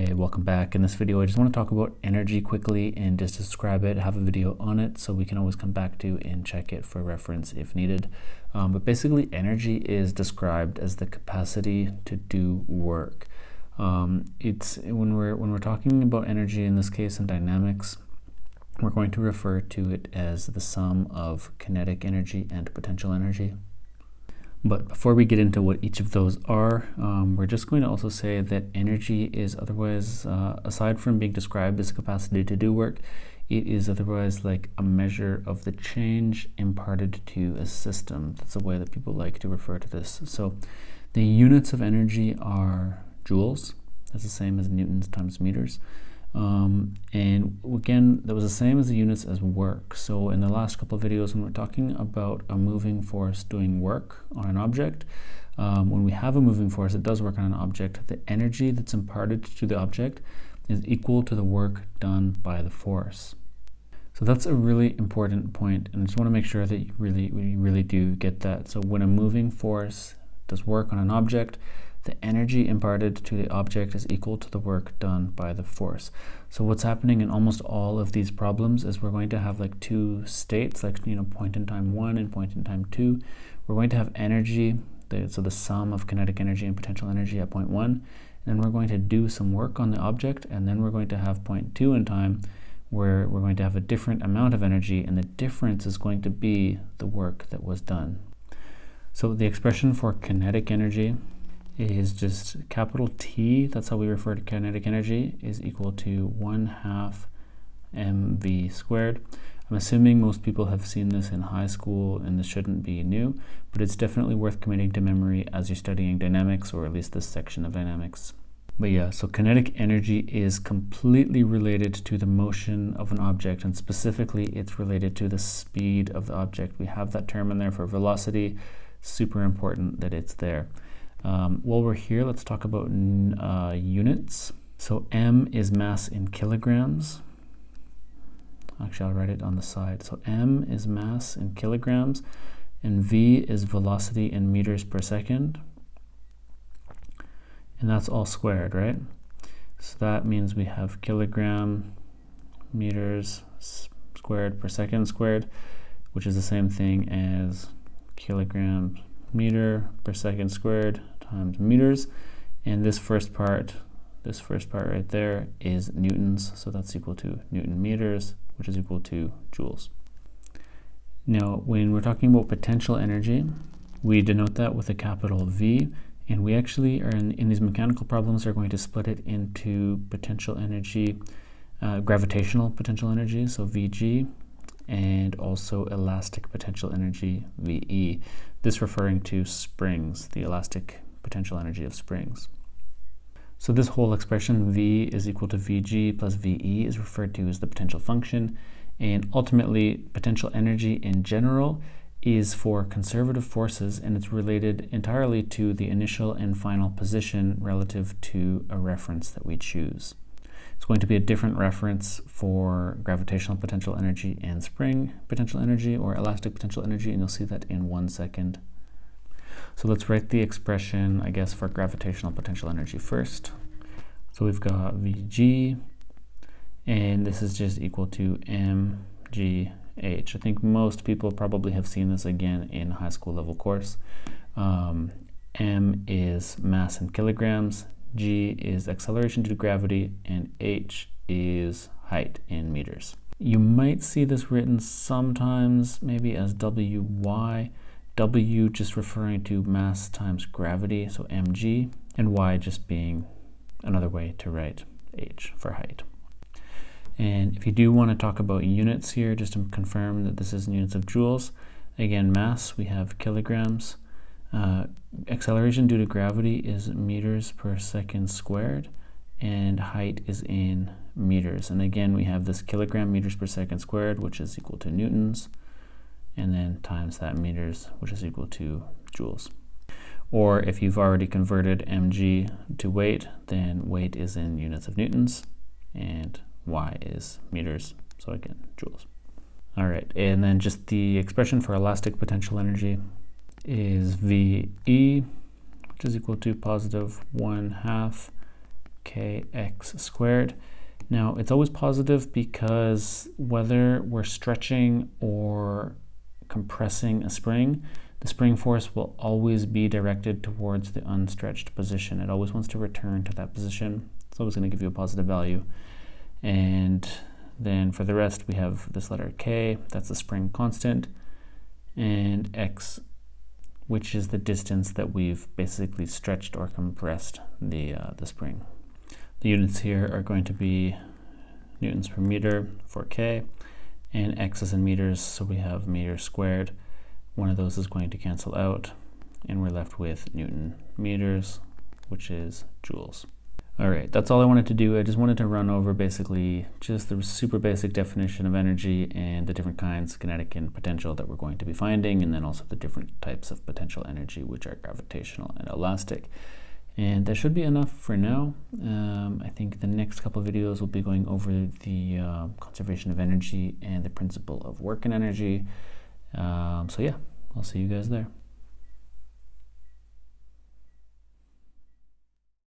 Hey, welcome back. In this video, I just want to talk about energy quickly and just describe it, have a video on it so we can always come back to and check it for reference if needed. Um, but basically, energy is described as the capacity to do work. Um, it's when we're when we're talking about energy in this case in dynamics, we're going to refer to it as the sum of kinetic energy and potential energy. But before we get into what each of those are, um, we're just going to also say that energy is otherwise, uh, aside from being described as a capacity to do work, it is otherwise like a measure of the change imparted to a system. That's the way that people like to refer to this. So the units of energy are joules. That's the same as newtons times meters. Um, and again, that was the same as the units as work. So in the last couple of videos, when we're talking about a moving force doing work on an object, um, when we have a moving force that does work on an object, the energy that's imparted to the object is equal to the work done by the force. So that's a really important point, and I just want to make sure that you really, you really do get that. So when a moving force does work on an object, the energy imparted to the object is equal to the work done by the force. So what's happening in almost all of these problems is we're going to have like two states, like you know point in time one and point in time two. We're going to have energy, the, so the sum of kinetic energy and potential energy at point one, and we're going to do some work on the object, and then we're going to have point two in time, where we're going to have a different amount of energy, and the difference is going to be the work that was done. So the expression for kinetic energy is just capital T, that's how we refer to kinetic energy, is equal to 1 half mv squared. I'm assuming most people have seen this in high school and this shouldn't be new, but it's definitely worth committing to memory as you're studying dynamics or at least this section of dynamics. But yeah, so kinetic energy is completely related to the motion of an object and specifically it's related to the speed of the object. We have that term in there for velocity, super important that it's there. Um, while we're here, let's talk about uh, units. So M is mass in kilograms. Actually, I'll write it on the side. So M is mass in kilograms, and V is velocity in meters per second. And that's all squared, right? So that means we have kilogram meters squared per second squared, which is the same thing as kilogram meter per second squared times meters. And this first part, this first part right there is newtons. So that's equal to newton meters, which is equal to joules. Now, when we're talking about potential energy, we denote that with a capital V. And we actually are in, in these mechanical problems are going to split it into potential energy, uh, gravitational potential energy, so VG, and also elastic potential energy, VE. This referring to springs, the elastic potential energy of springs. So this whole expression V is equal to Vg plus Ve is referred to as the potential function. And ultimately, potential energy in general is for conservative forces and it's related entirely to the initial and final position relative to a reference that we choose. It's going to be a different reference for gravitational potential energy and spring potential energy or elastic potential energy, and you'll see that in one second. So let's write the expression, I guess, for gravitational potential energy first. So we've got Vg, and this is just equal to mgh. I think most people probably have seen this again in high school level course. Um, m is mass in kilograms, g is acceleration due to gravity, and h is height in meters. You might see this written sometimes maybe as wy, w just referring to mass times gravity, so mg, and y just being another way to write h for height. And if you do want to talk about units here, just to confirm that this is in units of joules, again, mass, we have kilograms, uh, acceleration due to gravity is meters per second squared and height is in meters. And again, we have this kilogram meters per second squared, which is equal to newtons, and then times that meters, which is equal to joules. Or if you've already converted mg to weight, then weight is in units of newtons, and y is meters, so again, joules. All right, and then just the expression for elastic potential energy is VE, which is equal to positive 1 half kx squared. Now it's always positive because whether we're stretching or compressing a spring, the spring force will always be directed towards the unstretched position. It always wants to return to that position. It's always going to give you a positive value. And then for the rest, we have this letter K, that's the spring constant, and X, which is the distance that we've basically stretched or compressed the, uh, the spring. The units here are going to be newtons per meter for K, and X is in meters, so we have meters squared. One of those is going to cancel out, and we're left with Newton meters, which is joules. All right, that's all I wanted to do. I just wanted to run over basically just the super basic definition of energy and the different kinds, kinetic and potential, that we're going to be finding, and then also the different types of potential energy, which are gravitational and elastic. And that should be enough for now. Um, I think the next couple videos will be going over the uh, conservation of energy and the principle of work and energy. Um, so yeah, I'll see you guys there.